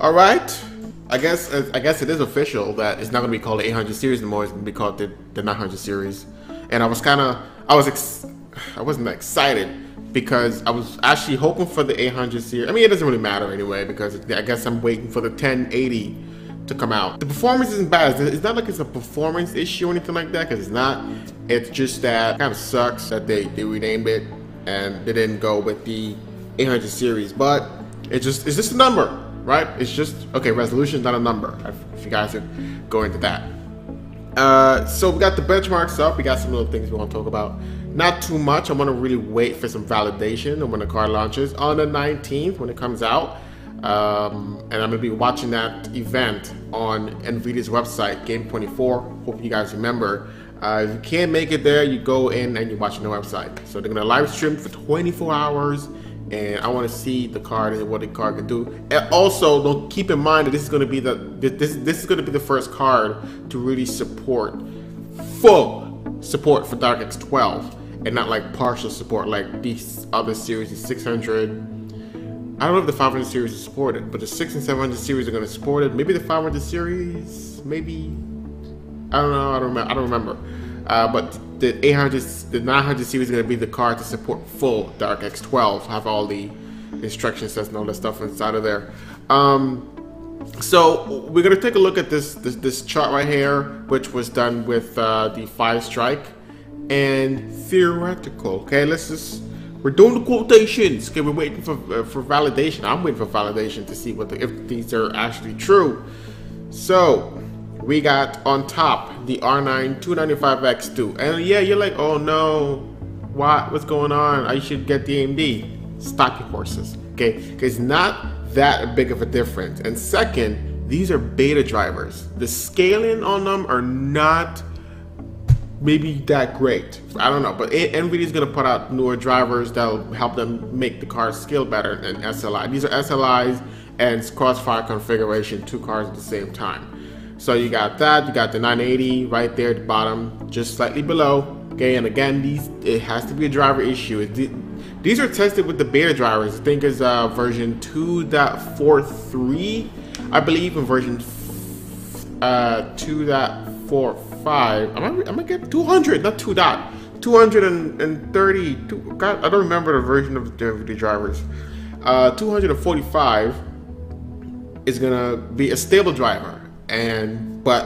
All right. I guess uh, I guess it is official that it's not going to be called the 800 series anymore. It's going to be called the, the 900 series. And I was kind of I was ex- I wasn't excited because I was actually hoping for the 800 series. I mean, it doesn't really matter anyway because I guess I'm waiting for the 1080 to come out. The performance isn't bad. It's not like it's a performance issue or anything like that because it's not. It's just that kind of sucks that they, they renamed it and they didn't go with the 800 series. But it's just it's just a number, right? It's just okay. Resolution is not a number. If you guys are going to that. Uh, so we got the benchmarks up. We got some little things we want to talk about. Not too much. I want to really wait for some validation when the car launches on the 19th when it comes out. Um, and I'm to be watching that event on NVIDIA's website, Game24. Hope you guys remember. Uh, if you can't make it there, you go in and you watch the website. So they're to live stream for 24 hours and I want to see the card and what the card can do. And also, don't keep in mind that this is going to be the this this is going to be the first card to really support full support for DirectX 12 and not like partial support like these other series, the 600. I don't know if the 500 series is supported, but the 6 and 700 series are going to support it. Maybe the 500 series, maybe. I don't know. I don't remember. I don't remember. Uh, but the 800, the 900 series is going to be the card to support full DirectX 12. Have all the instruction sets and all that stuff inside of there. Um, so we're going to take a look at this, this, this chart right here, which was done with uh, the Fire Strike and theoretical. Okay, let's just we're doing the quotations. Okay, we're waiting for uh, for validation. I'm waiting for validation to see what the, if these are actually true. So we got on top the R9 295X2. And yeah, you're like, oh no, what? What's going on? I should get the AMD. Stop your horses, okay? Because not that big of a difference. And second, these are beta drivers. The scaling on them are not maybe that great. I don't know, but NVIDIA is going to put out newer drivers that'll help them make the cars scale better than SLI. These are SLIs and crossfire configuration, two cars at the same time. So you got that, you got the 980 right there at the bottom, just slightly below. Okay, and again, these it has to be a driver issue. These are tested with the beta drivers. I think it's uh, version 2.43, I believe, in version uh, 2.45. I'm gonna get 200, not 2 dot. 230. Two, God, I don't remember the version of the, the drivers. Uh, 245 is gonna be a stable driver and but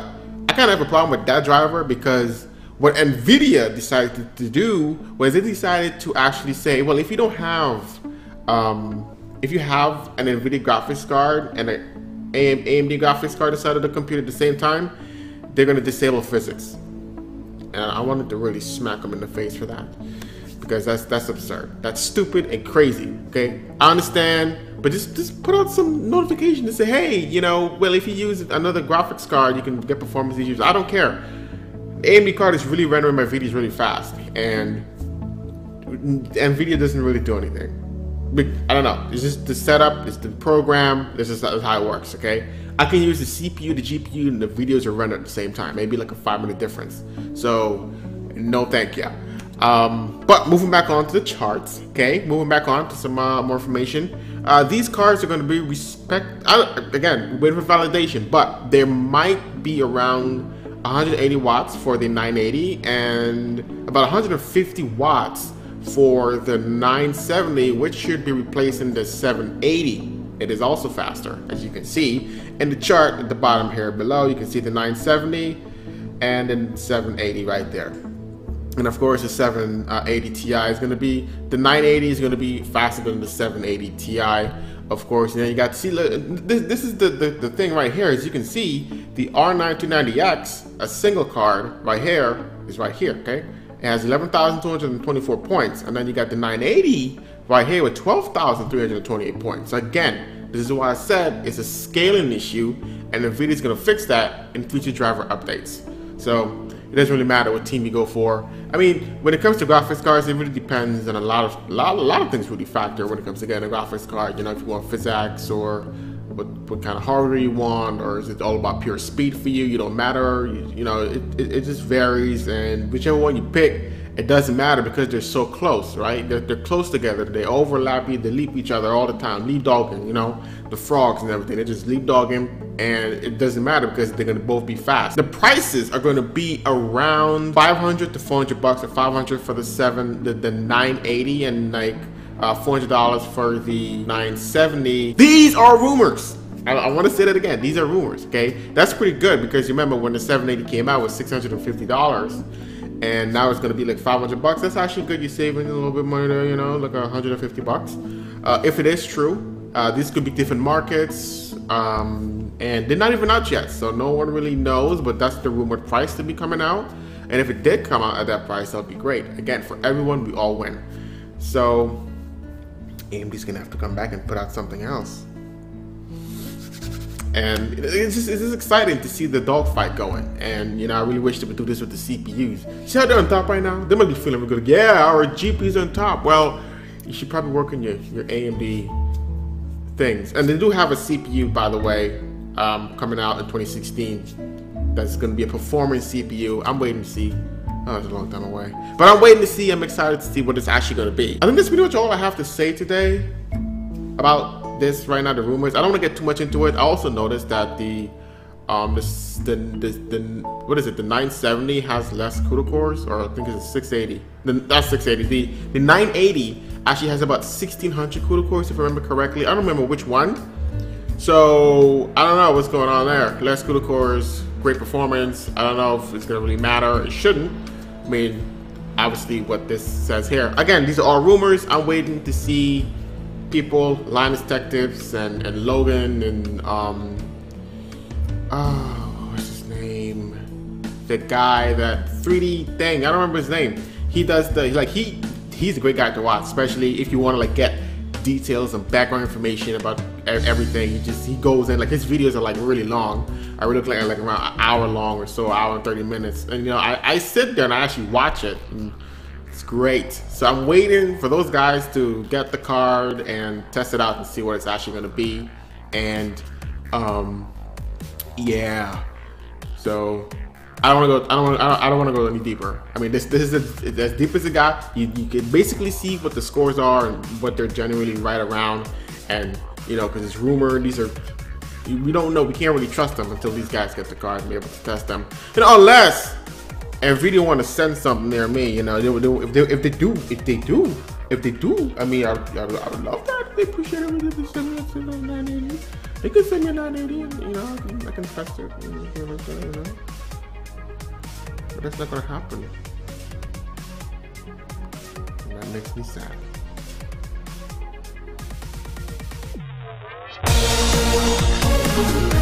I kind of have a problem with that driver because what Nvidia decided to, do was they decided to actually say, well, if you don't have, um, if you have an Nvidia graphics card and an AMD graphics card inside of the computer at the same time, they're going to disable PhysX. And I wanted to really smack them in the face for that because that's that's absurd. That's stupid and crazy. Okay, I understand but just just put out some notification to say, hey, you know, well, if you use another graphics card, you can get performance issues. I don't care. The AMD card is really rendering my videos really fast, and NVIDIA doesn't really do anything. I don't know. It's just the setup, it's the program. This is how it works. Okay, I can use the CPU, the GPU, and the videos are rendered at the same time. Maybe like a five minute difference. So, no, thank you. Um, but moving back on to the charts. Okay, moving back on to some uh, more information. Uh, these cards are going to be respect. Uh, again, waiting for validation, but there might be around 180 watts for the 980 and about 150 watts for the 970, which should be replacing the 780. It is also faster, as you can see. In the chart at the bottom here below, you can see the 970 and then 780 right there and of course the 780 uh, Ti is going to be the 980 is going to be faster than the 780 Ti of course. And then you got see this, this is the, the, the thing right here as you can see the R9 290X a single card right here is right here okay? It has 11,224 points. And then you got the 980 right here with 12,328 points. So again this is why I said it's a scaling issue and NVIDIA is going to fix that in future driver updates so it doesn't really matter what team you go for. I mean, when it comes to graphics cards, it really depends on a lot of a lot, a lot of things really factor when it comes to getting a graphics card. You know, if you want PhysX or what, what kind of hardware you want, or is it all about pure speed for you? You don't matter. You, you know, it, it, it, just varies, and whichever one you pick, it doesn't matter because they're so close, right? They're, they're close together. They overlap, they leap each other all the time. Leap dogging, you know, the frogs and everything. They just leap dogging, and it doesn't matter because they're gonna both be fast. The prices are gonna be around 500 to 400 bucks, or 500 for the seven, the, the 980, and like uh, $400 for the 970. These are rumors. I, I want to say that again. These are rumors, okay? That's pretty good because you remember when the 780 came out, it was $650 and now it's gonna be like 500 bucks. That's actually good. You're saving a little bit money there, you know, like 150 bucks. Uh, if it is true, uh, these could be different markets, um, and they're not even out yet, so no one really knows. But that's the rumored price to be coming out. And if it did come out at that price, that would be great. Again, for everyone, we all win. So AMD's gonna have to come back and put out something else and it's just it's just exciting to see the dogfight going. And you know, I really wish they would do this with the CPUs. See how they're on top right now? They might be feeling good. Yeah, our GPUs on top. Well, you should probably work on your your AMD things. And they do have a CPU, by the way, um, coming out in 2016. That's going to be a performance CPU. I'm waiting to see. Oh, it's a long time away. But I'm waiting to see. I'm excited to see what it's actually going to be. I think that's pretty much all I have to say today about this right now, the rumors. I don't want to get too much into it. I also noticed that the um the, the, the, what is it the 970 has less CUDA cores or I think it's a 680 the, that's 680 the the 980 actually has about 1600 CUDA cores if I remember correctly I don't remember which one so I don't know what's going on there less CUDA cores great performance I don't know if it's gonna really matter it shouldn't I mean obviously what this says here again these are all rumors I'm waiting to see people, Linus Tech Tips and, and Logan and um oh what's his name? The guy that 3D thing, I don't remember his name. He does the like he he's a great guy to watch, especially if you want to like get details and background information about everything. He just he goes in like his videos are like really long. I really look like like around an hour long or so, hour and 30 minutes. And you know, I, I sit there and I actually watch it. It's great. So I'm waiting for those guys to get the card and test it out and see what it's actually going to be. And um, yeah. So I don't want to go. I don't Wanna, I don't, want to go any deeper. I mean, this this is a, as deep as it got. You, you can basically see what the scores are and what they're generally right around. And you know, because it's rumored, these are we don't know. We can't really trust them until these guys get the card and be able to test them. You know, unless if really want to send something near me, you know, they, they, if, they, if they do, if they do, if they do, I mean, I, I, I would love that. They appreciate it they send me a 980. They could send me a 980, you know, I can, test it. You know, but that's not gonna happen. And that makes me sad. Música